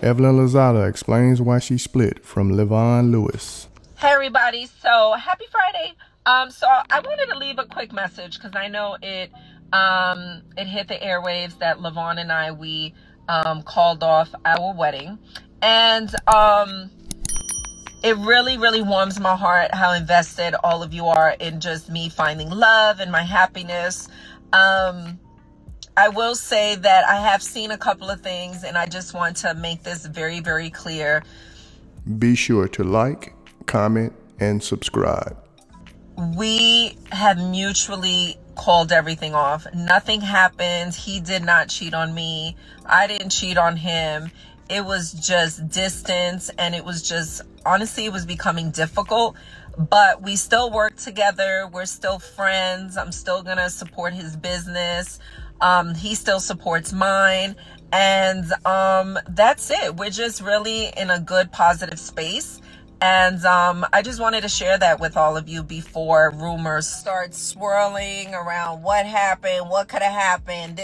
Evelyn Lozada explains why she split from Lavon Lewis. Hey everybody, so happy Friday. Um, so I wanted to leave a quick message because I know it um it hit the airwaves that Lavon and I we um called off our wedding. And um it really, really warms my heart how invested all of you are in just me finding love and my happiness. Um I will say that I have seen a couple of things and I just want to make this very, very clear. Be sure to like, comment, and subscribe. We have mutually called everything off. Nothing happened. He did not cheat on me. I didn't cheat on him. It was just distance and it was just, honestly, it was becoming difficult but we still work together. We're still friends. I'm still going to support his business. Um, he still supports mine. And um, that's it. We're just really in a good, positive space. And um, I just wanted to share that with all of you before rumors start swirling around what happened, what could have happened.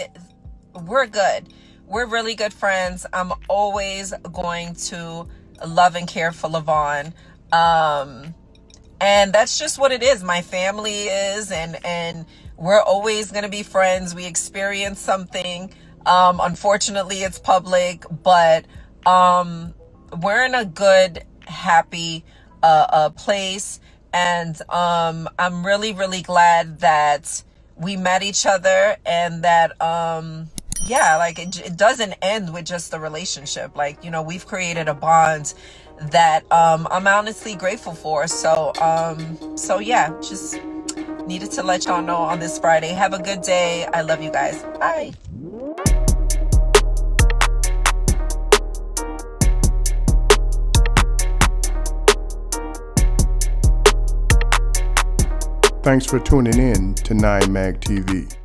We're good. We're really good friends. I'm always going to love and care for Lavon. Um, and that's just what it is. My family is, and and we're always going to be friends. We experience something. Um, unfortunately, it's public, but um, we're in a good, happy uh, uh, place. And um, I'm really, really glad that we met each other and that, um, yeah, like it, it doesn't end with just the relationship. Like, you know, we've created a bond that um, I'm honestly grateful for. So, um, so yeah, just Needed to let y'all know on this Friday. Have a good day. I love you guys. Bye. Thanks for tuning in to 9 Mag TV.